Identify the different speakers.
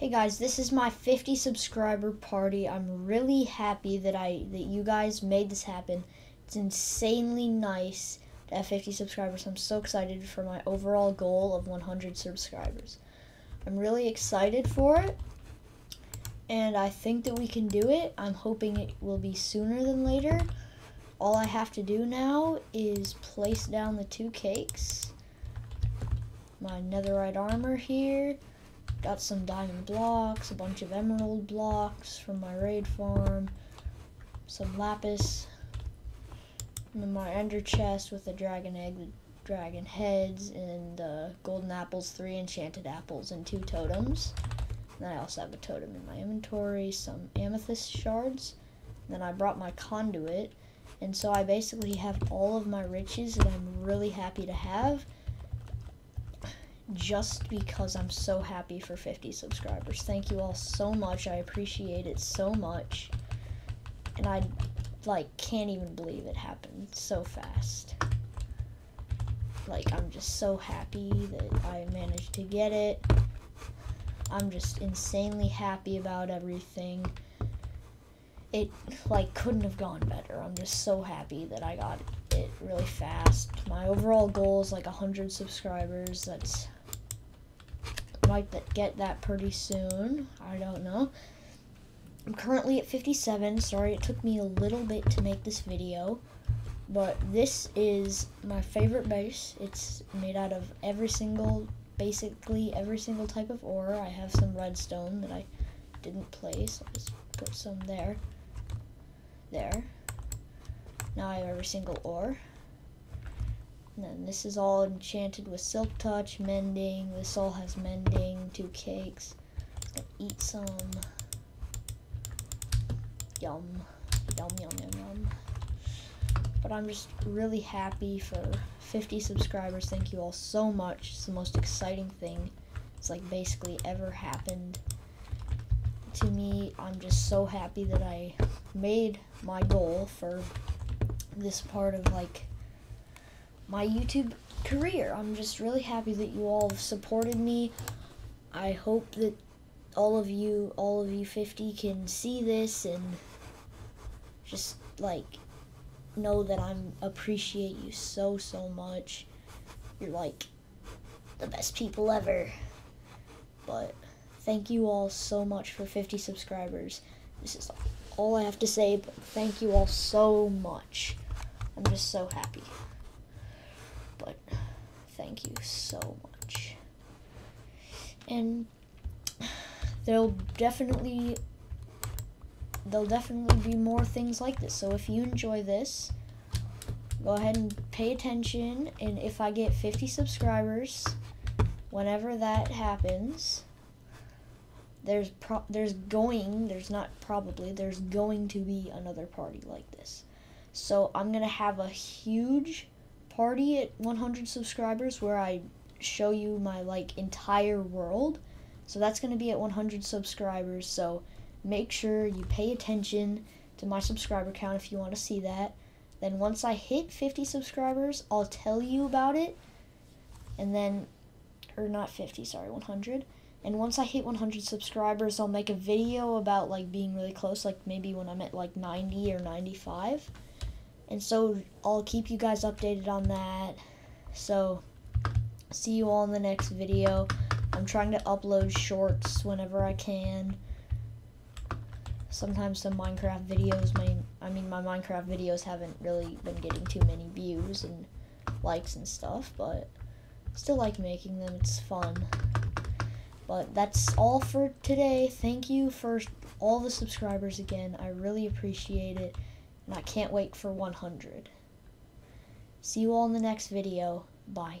Speaker 1: Hey guys, this is my 50 subscriber party. I'm really happy that I that you guys made this happen. It's insanely nice to have 50 subscribers. I'm so excited for my overall goal of 100 subscribers. I'm really excited for it. And I think that we can do it. I'm hoping it will be sooner than later. All I have to do now is place down the two cakes. My netherite armor here Got some diamond blocks, a bunch of emerald blocks from my raid farm, some lapis, and then my ender chest with a dragon egg, the dragon heads, and uh, golden apples, three enchanted apples, and two totems. And then I also have a totem in my inventory, some amethyst shards. And then I brought my conduit, and so I basically have all of my riches that I'm really happy to have just because I'm so happy for 50 subscribers. Thank you all so much. I appreciate it so much. And I like can't even believe it happened so fast. Like I'm just so happy that I managed to get it. I'm just insanely happy about everything. It like couldn't have gone better. I'm just so happy that I got it really fast. My overall goal is like 100 subscribers. That's might get that pretty soon. I don't know. I'm currently at 57. Sorry it took me a little bit to make this video. But this is my favorite base. It's made out of every single, basically every single type of ore. I have some redstone that I didn't place. I'll just put some there. There. Now I have every single ore. And this is all enchanted with silk touch, mending. This all has mending, two cakes. eat some. Yum. Yum, yum, yum, yum. But I'm just really happy for 50 subscribers. Thank you all so much. It's the most exciting thing. It's like basically ever happened to me. I'm just so happy that I made my goal for this part of like my YouTube career. I'm just really happy that you all have supported me. I hope that all of you, all of you 50 can see this and just like know that I'm appreciate you so so much. You're like the best people ever. But thank you all so much for 50 subscribers. This is all I have to say, but thank you all so much. I'm just so happy thank you so much. And there'll definitely there'll definitely be more things like this. So if you enjoy this, go ahead and pay attention and if I get 50 subscribers, whenever that happens, there's pro- there's going there's not probably there's going to be another party like this. So I'm going to have a huge party at 100 subscribers where I show you my like entire world. So that's going to be at 100 subscribers. So make sure you pay attention to my subscriber count if you want to see that. Then once I hit 50 subscribers, I'll tell you about it. And then or not 50, sorry, 100. And once I hit 100 subscribers, I'll make a video about like being really close, like maybe when I'm at like 90 or 95. And so I'll keep you guys updated on that. So see you all in the next video. I'm trying to upload shorts whenever I can. Sometimes some Minecraft videos, my, I mean my Minecraft videos haven't really been getting too many views and likes and stuff, but still like making them, it's fun. But that's all for today. Thank you for all the subscribers again. I really appreciate it and I can't wait for 100. See you all in the next video. Bye.